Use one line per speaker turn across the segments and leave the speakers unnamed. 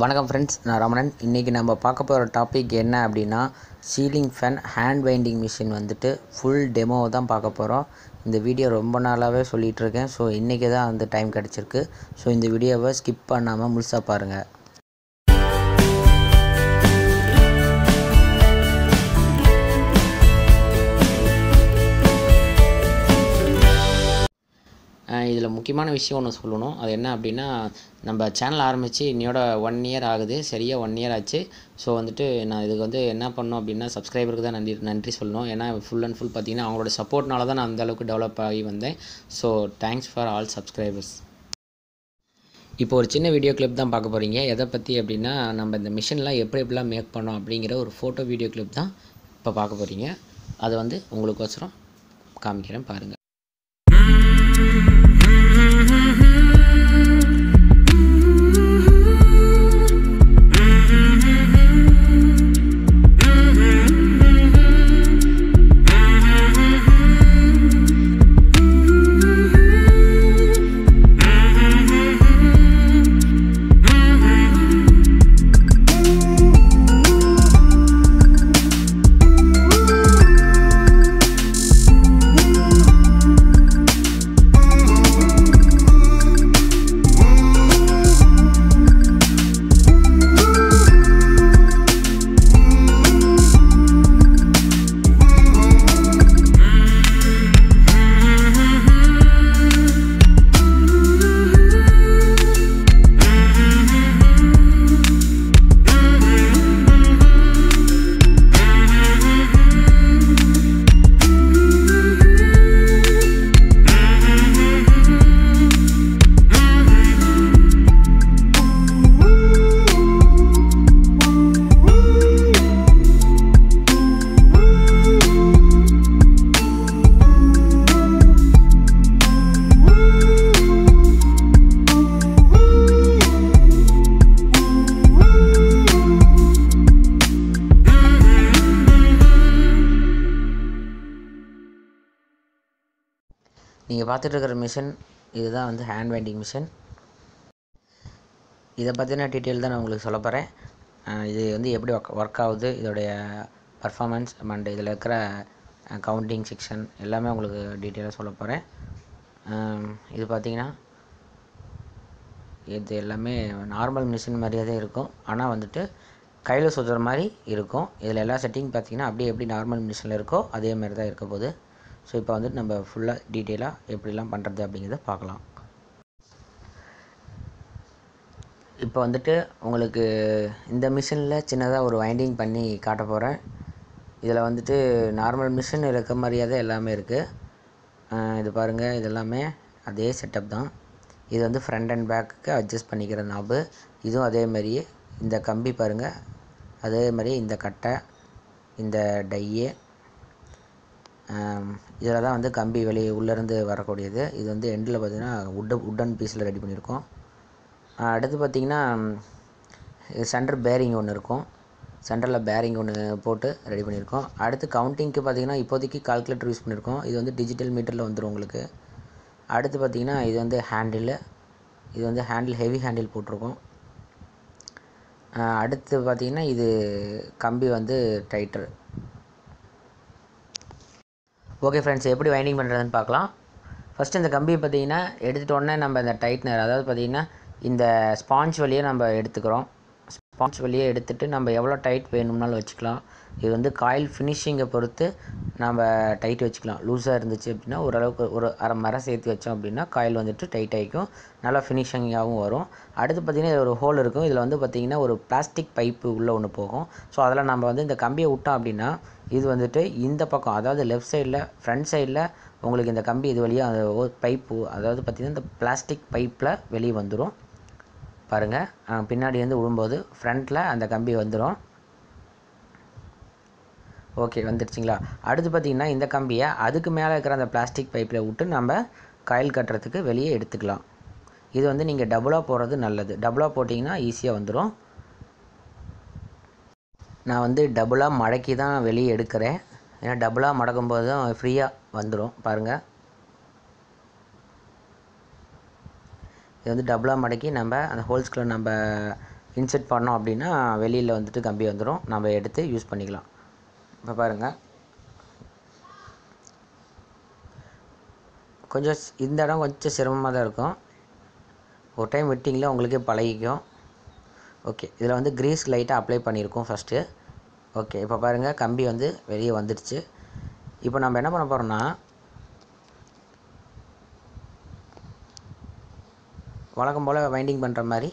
வணக்கம் ஃப்ரெண்ட்ஸ் நான் ரமணன். இன்றைக்கி நம்ம பார்க்க போகிற டாபிக் என்ன அப்படின்னா ceiling fan hand winding machine வந்துட்டு ஃபுல் டெமோவை தான் பார்க்க போகிறோம் இந்த வீடியோ ரொம்ப நாளாகவே சொல்லிகிட்டு இருக்கேன். ஸோ இன்றைக்கி தான் அந்த டைம் கிடச்சிருக்கு. ஸோ இந்த வீடியோவை ஸ்கிப் பண்ணாமல் முழுசாக பாருங்கள் இதில் முக்கியமான விஷயம் ஒன்று சொல்லணும். அது என்ன அப்படின்னா நம்ம சேனல் ஆரம்பித்து இன்னையோட ஒன் இயர் ஆகுது. சரியாக ஒன் இயர் ஆச்சு. ஸோ வந்துட்டு நான் இதுக்கு வந்து என்ன பண்ணோம் அப்படின்னா சப்ஸ்கிரைபருக்கு தான் நன்றி நன்றி சொல்லணும். ஏன்னா ஃபுல் அண்ட் ஃபுல் பார்த்திங்கன்னா அவங்களோட சப்போர்ட்னால தான் நான் அந்தளவுக்கு டெவலப் ஆகி வந்தேன். So thanks for all subscribers இப்போ ஒரு சின்ன வீடியோ கிளிப் தான் பார்க்க போகிறீங்க எதை பற்றி அப்படின்னா நம்ம இந்த மிஷின்லாம் எப்படி எப்படிலாம் மேக் பண்ணோம் அப்படிங்கிற ஒரு ஃபோட்டோ வீடியோ கிளிப் தான் இப்போ பார்க்க போகிறீங்க அதை வந்து உங்களுக்கோசரம் காமிக்கிறேன் பாருங்கள் நீங்கள் பார்த்துட்டு இருக்கிற மிஷின் இதுதான் வந்து ஹேண்ட் வைண்டிங் மிஷின் இதை பற்றின டீட்டெயில் தான் நான் உங்களுக்கு சொல்ல போகிறேன் இது வந்து எப்படி ஒர்க் ஒர்க் ஆகுது இதோடைய பர்ஃபாமன்ஸ் அண்ட் இதில் இருக்கிற கவுண்டிங் செக்ஷன் எல்லாமே உங்களுக்கு டீட்டெயிலாக சொல்ல போகிறேன் இது பார்த்திங்கன்னா இது எல்லாமே நார்மல் மிஷின் மாதிரியே தான் இருக்கும். ஆனால் வந்துட்டு கையில் சுற்றுற மாதிரி இருக்கும். இதில் எல்லா செட்டிங் பார்த்திங்கன்னா அப்படியே எப்படி நார்மல் மிஷினில் இருக்கோ அதே மாதிரி தான் இருக்க போகுது. ஸோ இப்போ வந்துட்டு நம்ம ஃபுல்லாக டீட்டெயிலாக எப்படிலாம் பண்ணுறது அப்படிங்கிறத பார்க்கலாம். இப்போ வந்துட்டு உங்களுக்கு இந்த மிஷினில் சின்னதாக ஒரு வைண்டிங் பண்ணி காட்ட போகிறேன் இதில் வந்துட்டு நார்மல் மிஷின் இருக்க மாதிரியே தான் எல்லாமே இருக்குது இது பாருங்கள் இதெல்லாமே அதே செட்டப் தான். இது வந்து ஃப்ரண்ட் அண்ட் பேக்குக்கு அட்ஜஸ்ட் பண்ணிக்கிற நாபு இதுவும் அதே மாதிரியே இந்த கம்பி பாருங்கள் அதே மாதிரி இந்த கட்டை இந்த டையே இதில் தான் வந்து கம்பி வெளியே உள்ளேருந்து வரக்கூடியது. இது வந்து எண்டில் பார்த்திங்கன்னா உட்டு உட்டன் பீஸில் ரெடி பண்ணியிருக்கோம் அடுத்து பார்த்திங்கன்னா சென்டர் பேரிங் ஒன்று இருக்கும். சென்டரில் பேரிங் ஒன்று போட்டு ரெடி பண்ணியிருக்கோம் அடுத்து கவுண்டிங்க்கு பார்த்திங்கன்னா இப்போதைக்கு கால்குலேட்டர் யூஸ் பண்ணியிருக்கோம் இது வந்து டிஜிட்டல் மீட்டரில் வந்துடும் உங்களுக்கு. அடுத்து பார்த்திங்கன்னா இது வந்து ஹேண்டில் இது வந்து ஹேண்டில் ஹெவி ஹேண்டில் போட்டிருக்கோம். அடுத்து பார்த்திங்கன்னா இது கம்பி வந்து டைட்டர் ஓகே ஃப்ரெண்ட்ஸ் எப்படி வைண்டிங் பண்ணுறதுன்னு பார்க்கலாம். ஃபஸ்ட்டு இந்த கம்பியை பார்த்திங்கன்னா எடுத்துகிட்டோன்னே நம்ம இந்த டைட்னர் அதாவது பார்த்திங்கன்னா இந்த ஸ்பாஞ்ச் வழியே நம்ம எடுத்துக்கிறோம். ஸ்பாஞ்ச் வழியே எடுத்துகிட்டு நம்ம எவ்வளோ டைட் வேணும்னாலும் வச்சுக்கலாம். இது வந்து காயில் ஃபினிஷிங்கை பொறுத்து நம்ம டைட் வச்சுக்கலாம். லூஸாக இருந்துச்சு அப்படின்னா ஓரளவுக்கு ஒரு அரை மரம் சேர்த்து வச்சோம் அப்படின்னா காயில் வந்துட்டு டைட் ஆகிக்கும் நல்லா ஃபினிஷிங்காகவும் வரும். அடுத்து பார்த்திங்கன்னா ஒரு ஹோல் இருக்கும். இதில் வந்து பார்த்திங்கன்னா ஒரு பிளாஸ்டிக் பைப்பு உள்ளே ஒன்று போகும். ஸோ அதில் நம்ம வந்து இந்த கம்பியை விட்டோம் அப்படின்னா இது வந்துட்டு இந்த பக்கம் அதாவது லெஃப்ட் சைடில் ஃப்ரண்ட் சைடில் உங்களுக்கு இந்த கம்பி இது வழியாக பைப்பு அதாவது பார்த்திங்கன்னா இந்த பிளாஸ்டிக் பைப்பில் வெளியே வந்துடும் பாருங்கள் பின்னாடி வந்து விழும்போது ஃப்ரண்ட்டில் அந்த கம்பி வந்துடும் ஓகே வந்துடுச்சிங்களா? அடுத்து பார்த்திங்கன்னா இந்த கம்பியை அதுக்கு மேலே இருக்கிற அந்த பிளாஸ்டிக் பைப்பில் விட்டு நம்ம காயில் கட்டுறதுக்கு வெளியே எடுத்துக்கலாம். இது வந்து நீங்கள் டபுளாக போடுறது நல்லது. டபுளாக போட்டிங்கன்னா ஈஸியாக வந்துடும் நான் வந்து டபுளாக மடக்கி தான் வெளியே எடுக்கிறேன். ஏன்னா டபுளாக மடக்கும்போது தான் ஃப்ரீயாக வந்துடும் பாருங்கள் இது வந்து டபுளாக மடக்கி நம்ம அந்த ஹோல்ஸ்குள்ளே நம்ம இன்செர்ட் பண்ணோம் அப்படின்னா வெளியில் வந்துட்டு கம்பி வந்துடும் நம்ம எடுத்து யூஸ் பண்ணிக்கலாம். இப்போ பாருங்கள் கொஞ்சம் இந்த இடம் கொஞ்சம் சிரமமாக தான் இருக்கும். ஒரு டைம் விட்டிங்களே உங்களுக்கே பழகிக்கும். ஓகே இதில் வந்து கிரீஸ் லைட்டாக அப்ளை பண்ணியிருக்கோம் ஃபஸ்ட்டு ஓகே இப்போ பாருங்கள் கம்பி வந்து வெளியே வந்துடுச்சு. இப்போ நம்ம என்ன பண்ண போகிறோம்னா வழக்கம் போல் வைண்டிங் பண்ணுற மாதிரி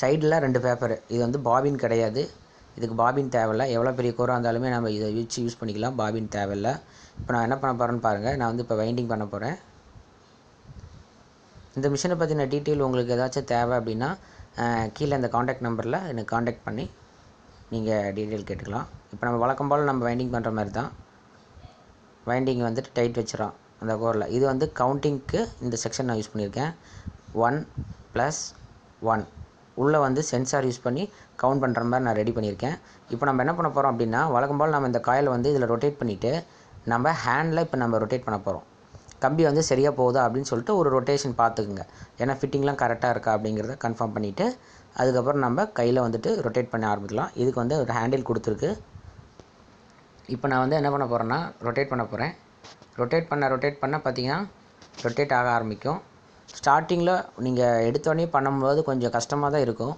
சைடில் ரெண்டு பேப்பர் இது வந்து பாபின் கிடையாது. இதுக்கு பாபின் தேவையில்லை. எவ்வளோ பெரிய கோராக இருந்தாலுமே நம்ம இதை வச்சு யூஸ் பண்ணிக்கலாம். பாபின் தேவையில்ல. இப்போ நான் என்ன பண்ண போகிறேன்னு பாருங்கள் நான் வந்து இப்போ வைண்டிங் பண்ண போகிறேன் இந்த மிஷினை பற்றின டீட்டெயில் உங்களுக்கு ஏதாச்சும் தேவை அப்படின்னா கீழே இந்த காண்டாக்ட் நம்பரில் எனக்கு காண்டாக்ட் பண்ணி நீங்கள் டீட்டெயில் கேட்டுக்கலாம். இப்போ நம்ம வழக்கம் போல் நம்ம வைண்டிங் பண்ணுற மாதிரி தான். வைண்டிங் வந்துட்டு டைட் வச்சிடும் அந்த கோரில் இது வந்து கவுண்டிங்க்கு இந்த செக்ஷன் நான் யூஸ் பண்ணியிருக்கேன். ஒன் ப்ளஸ் ஒன் உள்ளே வந்து சென்சார் யூஸ் பண்ணி கவுண்ட் பண்ணுற மாதிரி நான் ரெடி பண்ணியிருக்கேன். இப்போ நம்ம என்ன பண்ண போகிறோம் அப்படின்னா வழக்கம் போல் நம்ம இந்த காயில் வந்து இதில் ரொட்டேட் பண்ணிவிட்டு நம்ம ஹேண்டில் இப்போ நம்ம ரொட்டேட் பண்ண போகிறோம் கம்பி வந்து சரியாக போகுதா அப்படின்னு சொல்லிட்டு ஒரு ரொட்டேஷன் பார்த்துக்குங்க. ஏன்னா ஃபிட்டிங்லாம் கரெக்டாக இருக்கா அப்படிங்கிறத கன்ஃபார்ம் பண்ணிவிட்டு அதுக்கப்புறம் நம்ம கையில் வந்துட்டு ரொட்டேட் பண்ண ஆரம்பிக்கலாம். இதுக்கு வந்து ஒரு ஹேண்டில் கொடுத்துருக்கு. இப்போ நான் வந்து என்ன பண்ண போகிறேன்னா ரொட்டேட் பண்ண போகிறேன் ரொட்டேட் பண்ண ரொட்டேட் பண்ண பார்த்தீங்கன்னா ரொட்டேட் ஆக ஆரம்பிக்கும். ஸ்டார்டிங்கில் நீங்கள் எடுத்தோடனே பண்ணும்போது கொஞ்சம் கஷ்டமாக தான் இருக்கும்.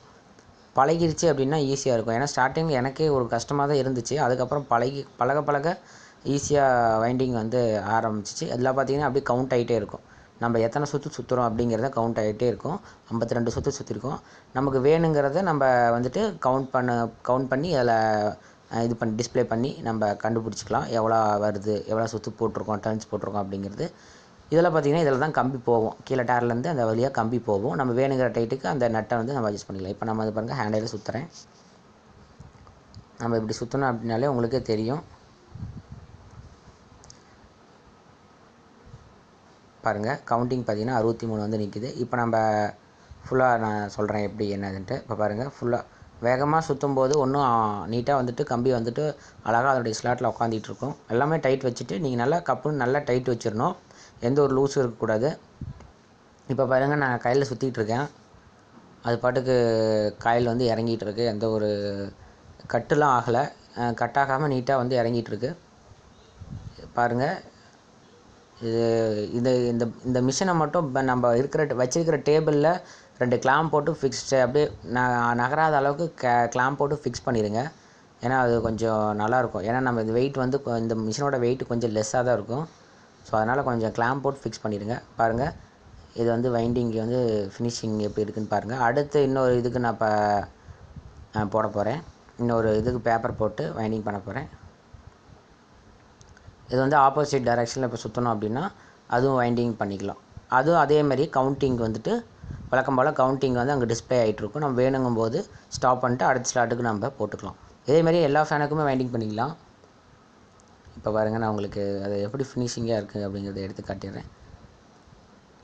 பழகிருச்சு அப்படின்னா ஈஸியாக இருக்கும். ஏன்னா ஸ்டார்டிங் எனக்கே ஒரு கஷ்டமாக தான் இருந்துச்சு. அதுக்கப்புறம் பழகி பழக பழக ஈஸியாக வைண்டிங் வந்து ஆரம்பிச்சிச்சு. அதில் பார்த்தீங்கன்னா அப்படியே கவுண்ட் ஆகிட்டே இருக்கும். நம்ம எத்தனை சுற்று சுற்றுறோம் அப்படிங்கிறத கவுண்ட் ஆகிட்டே இருக்கும். ஐம்பத்தி ரெண்டு சுற்று சுற்றிருக்கோம் நமக்கு வேணுங்கிறத நம்ம வந்துட்டு கவுண்ட் பண்ண கவுண்ட் பண்ணி அதில் இது பண்ணி டிஸ்ப்ளே பண்ணி நம்ம கண்டுபிடிச்சிக்கலாம். எவ்வளோ வருது எவ்வளோ சுற்று போட்டிருக்கோம் டர்ன்ஸ் போட்டிருக்கோம் அப்படிங்கிறது. இதில் பார்த்தீங்கன்னா இதில் தான் கம்பி போகும். கீழே டேர்லேருந்து அந்த வழியாக கம்பி போகும். நம்ம வேணுங்கிற டைட்டுக்கு அந்த நட்டை வந்து நம்ம அட்ஜஸ்ட் பண்ணிக்கலாம். இப்போ நம்ம அது பாருங்கள் ஹேண்டில் சுற்றுறேன் நம்ம இப்படி சுற்றணும் அப்படின்னாலே உங்களுக்கே தெரியும். பாருங்கள் கவுண்டிங் பார்த்தீங்கன்னா அறுபத்தி மூணு வந்து நிற்கிது இப்போ நம்ம ஃபுல்லாக நான் சொல்கிறேன் எப்படி என்னதுன்ட்டு. இப்போ பாருங்கள் ஃபுல்லாக வேகமாக சுற்றும் போது ஒன்றும் நீட்டாக வந்துட்டு கம்பி வந்துட்டு அழகாக அதோடைய ஸ்லாட்டில் உட்காந்துட்டு இருக்கும். எல்லாமே டைட் வச்சுட்டு நீங்கள் நல்லா கப்புன்னு நல்லா டைட் வச்சிடணும். எந்த ஒரு லூஸும் இருக்கக்கூடாது. இப்போ பாருங்கள் நான் கையில் சுற்றிட்டு இருக்கேன் அது பாட்டுக்கு காயில் வந்து இறங்கிட்டு இருக்கு எந்த ஒரு கட்டுலாம் ஆகலை. கட் ஆகாமல் நீட்டாக வந்து இறங்கிட்டு இருக்கு பாருங்கள் இது இது இந்த இந்த மிஷினை மட்டும் இப்போ நம்ம இருக்கிற வச்சிருக்கிற டேபிளில் ரெண்டு கிளாம் போட்டு ஃபிக்ஸ்டு அப்படியே ந நகராத அளவுக்கு க கிளாம் போட்டு ஃபிக்ஸ் பண்ணிடுங்க ஏன்னா அது கொஞ்சம் நல்லாயிருக்கும் ஏன்னா நம்ம இந்த வெயிட் வந்து இந்த மிஷினோட வெயிட் கொஞ்சம் லெஸ்ஸாக தான் இருக்கும். ஸோ அதனால் கொஞ்சம் கிளாம் போட்டு ஃபிக்ஸ் பண்ணிடுங்க. பாருங்கள் இது வந்து வைண்டிங் வந்து ஃபினிஷிங் எப்படி இருக்குதுன்னு பாருங்கள் அடுத்து இன்னொரு இதுக்கு நான் இப்போ போட போகிறேன் இன்னொரு இதுக்கு பேப்பர் போட்டு வைண்டிங் பண்ண போகிறேன் இது வந்து ஆப்போசிட் டைரெக்ஷனில் இப்போ சுற்றணும் அப்படின்னா அதுவும் வைண்டிங் பண்ணிக்கலாம். அதுவும் அதே மாதிரி கவுண்டிங் வந்துட்டு வழக்கம் போல் கவுண்டிங் வந்து அங்கே டிஸ்ப்ளே ஆகிட்டுருக்கும் நம்ம வேணுங்கும் போது ஸ்டாப் பண்ணிட்டு அடுத்த ஸ்லாட்டுக்கு நம்ம போட்டுக்கலாம். இதேமாதிரி எல்லா ஃபேனுக்குமே வைண்டிங் பண்ணிக்கலாம். இப்போ பாருங்கள் நான் உங்களுக்கு அது எப்படி ஃபினிஷிங்காக இருக்குது அப்படிங்கிறத எடுத்து காட்டிடுறேன்.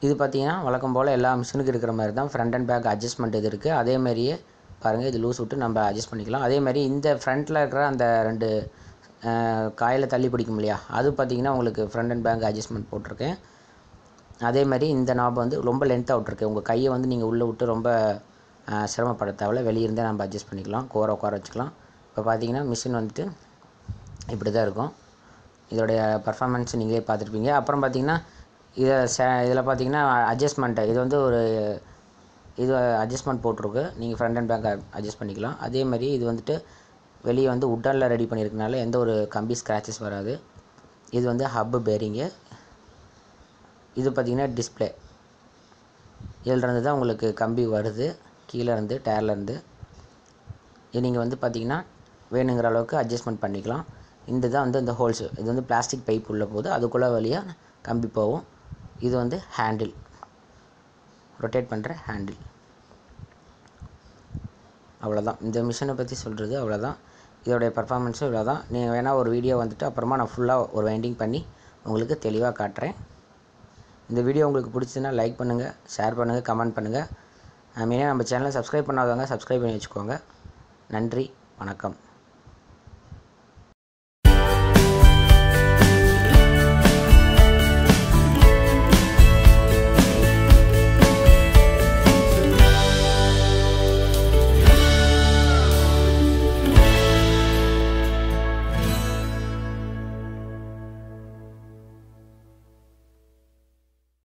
இது பார்த்தீங்கன்னா வழக்கம் போல் எல்லா மிஷினுக்கு இருக்கிற மாதிரி தான் ஃப்ரண்ட் அண்ட் பேக் அட்ஜஸ்ட்மெண்ட் இது இருக்குது அதே மாதிரியே பாருங்கள் இது லூஸ் விட்டு நம்ம அட்ஜஸ்ட் பண்ணிக்கலாம். அதே மாதிரி இந்த ஃப்ரண்ட்டில் இருக்கிற அந்த ரெண்டு காயில் தள்ளி பிடிக்கும் இல்லையா? அது பார்த்தீங்கன்னா உங்களுக்கு ஃப்ரண்ட் அண்ட் பேக் அட்ஜஸ்ட்மெண்ட் போட்டிருக்கேன். அதே மாதிரி இந்த நாப் வந்து ரொம்ப லென்த்தாக விட்ருக்கு உங்கள் கையை வந்து நீங்கள் உள்ளே விட்டு ரொம்ப அஹ், சிரமப்பட தேவையில்ல வெளியே இருந்தே நம்ம அட்ஜஸ்ட் பண்ணிக்கலாம். கோர உட்கார வச்சுக்கலாம். இப்போ பார்த்தீங்கன்னா மிஷின் வந்துட்டு இப்படி தான் இருக்கும். இதோடைய பர்ஃபார்மன்ஸ் நீங்களே பார்த்துருப்பீங்க. அப்புறம் பார்த்தீங்கன்னா இதை ச இதில் பார்த்தீங்கன்னா அட்ஜஸ்ட்மெண்ட்டு இது வந்து ஒரு இது அட்ஜஸ்ட்மெண்ட் போட்டிருக்கு. நீங்கள் ஃப்ரண்ட் அண்ட் பேக் அட்ஜஸ்ட் பண்ணிக்கலாம். அதே மாதிரி இது வந்துட்டு வெளியே வந்து உட்டனில் ரெடி பண்ணியிருக்கனால எந்த ஒரு கம்பி ஸ்க்ராச்சஸ் வராது. இது வந்து ஹப்பு பேரிங்கு இது பார்த்தீங்கன்னா டிஸ்ப்ளே இதில் இருந்து தான் உங்களுக்கு கம்பி வருது. கீழேருந்து டயர்லேருந்து நீங்கள் வந்து பார்த்தீங்கன்னா வேணுங்கிற அளவுக்கு அட்ஜஸ்ட்மெண்ட் பண்ணிக்கலாம். இந்த தான் வந்து இந்த ஹோல்ஸ் இது வந்து பிளாஸ்டிக் பைப் உள்ள போது அதுக்குள்ளே வழியாக கம்பி போகும் இது வந்து ஹேண்டில் ரொட்டேட் பண்ணுற ஹேண்டில் அவ்வளோதான் இந்த மிஷினை பற்றி சொல்கிறது அவ்வளோதான் இதோடைய பர்ஃபார்மன்ஸும் இவ்வளோ தான் நீங்கள் வேணால் ஒரு வீடியோ வந்துட்டு அப்புறமா நான் ஃபுல்லாக ஒரு வைண்டிங் பண்ணி உங்களுக்கு தெளிவாக காட்டுறேன். இந்த வீடியோ உங்களுக்கு பிடிச்சதுன்னா லைக் பண்ணுங்கள் ஷேர் பண்ணுங்கள் கமெண்ட் பண்ணுங்கள் மெயினாக நம்ம சேனலை சப்ஸ்கிரைப் பண்ணாதவங்க சப்ஸ்கிரைப் பண்ணி வச்சுக்கோங்க. நன்றி வணக்கம்.